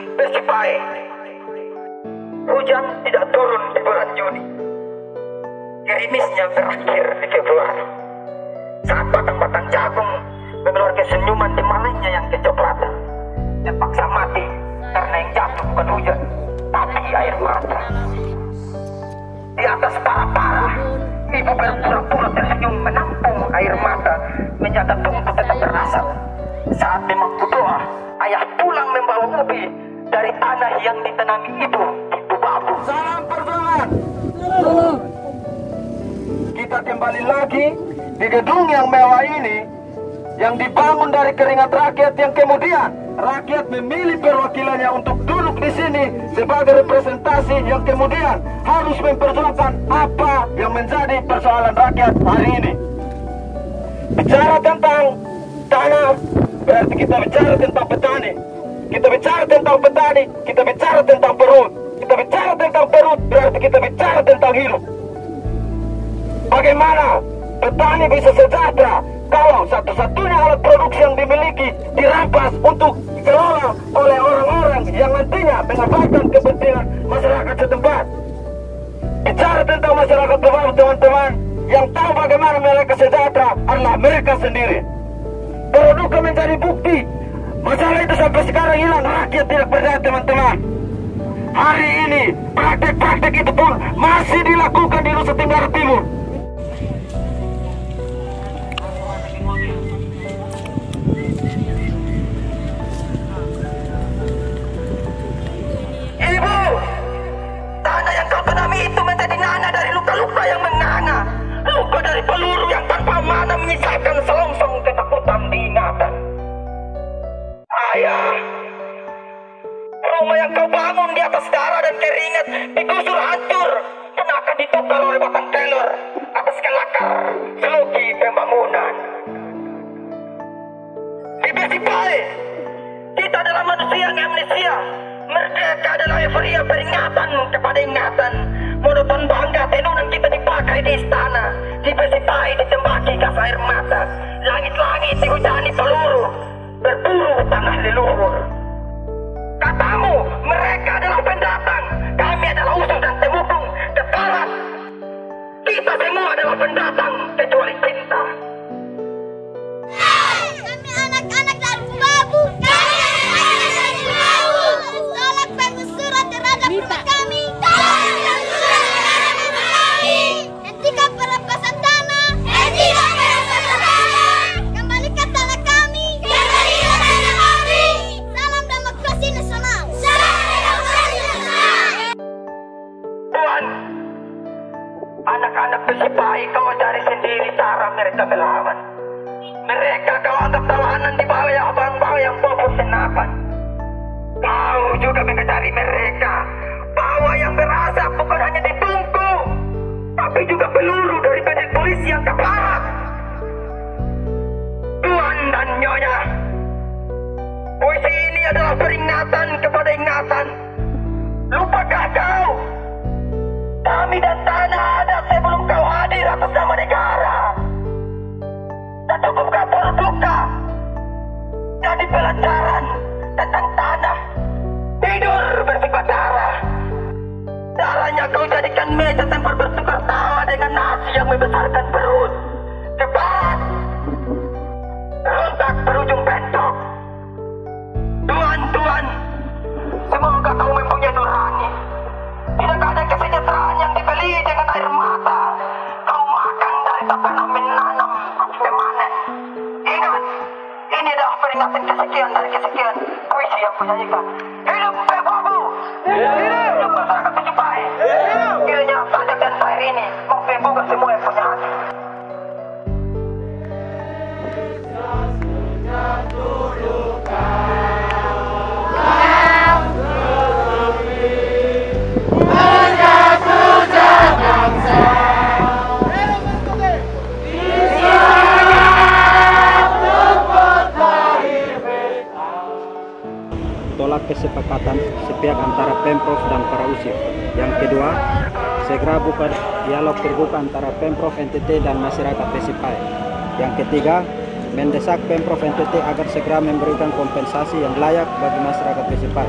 Specify. Hujan tidak turun di bulan Juni. Gerimisnya berakhir di Februari. Saat batang-batang jagung mengeluarkan senyuman di malainya yang kecoklatan. Dan paksa mati karena yang jatuh bukan hujan, tapi air mata. Di atas para-para, ibu berpura yang ditanami ibu di Tubabu. Salam perjuangan. Kita kembali lagi di gedung yang mewah ini yang dibangun dari keringat rakyat yang kemudian rakyat memilih perwakilannya untuk duduk di sini sebagai representasi yang kemudian harus memperjuangkan apa yang menjadi persoalan rakyat hari ini. Bicara tentang tanah berarti kita bicara tentang petani. Kita bicara tentang petani, kita bicara tentang perut. Kita bicara tentang perut berarti kita bicara tentang hidup. Bagaimana petani bisa sejahtera kalau satu-satunya alat produksi yang dimiliki dirampas untuk dikelola oleh orang-orang yang nantinya mengabaikan kepentingan masyarakat setempat. Bicara tentang masyarakat bawah teman-teman yang tahu bagaimana mereka sejahtera adalah mereka sendiri. Produk menjadi bukti masalah itu sampai sekarang hilang rakyat tidak percaya teman-teman. Hari ini praktek-praktek itu pun masih dilakukan di Nusa Tenggara Timur. Keringat digusur hancur dan akan ditukar oleh batang telur atas kelakar selogi pembangunan. Bibir baik, kita adalah manusia yang amnesia. Merdeka adalah euforia peringatan kepada ingatan. Monoton bangga tenunan kita dipakai di istana. Diversitai ditembaki gas air mata. Langit-langit dihujani peluru. Berburu tanah leluhur. Katamu, mereka adalah pendatang. pedala o soldado. Anak-anak bersipai kau cari sendiri cara mereka melawan. Mereka kau anggap tawanan di bawah abang-abang yang bobo senapan. Kau juga mengajari mereka bahwa yang berasap bukan hanya di tungku, tapi juga peluru dari badan polisi yang keparat. Tuan dan Nyonya, puisi ini adalah peringatan kepada ingatan. Jadikan meja tempat bertukar tawa dengan nasi yang membesarkan perut. Cepat! Rontak berujung bentok. Tuan, Tuan, semoga kau mempunyai nurani. Tidak ada kesejahteraan yang dibeli dengan air mata. Kau makan dari tanah menanam memanen. Ingat, ini adalah peringatan kesekian dari kesekian puisi yang kunyanyikan. Hidup Bebabu! Hidup masyarakat yang punya hati. tolak kesepakatan sepihak antara Pemprov dan para usif. Yang kedua, segera buka dialog terbuka antara Pemprov NTT dan masyarakat Pesipai. Yang ketiga, mendesak Pemprov NTT agar segera memberikan kompensasi yang layak bagi masyarakat Pesipai.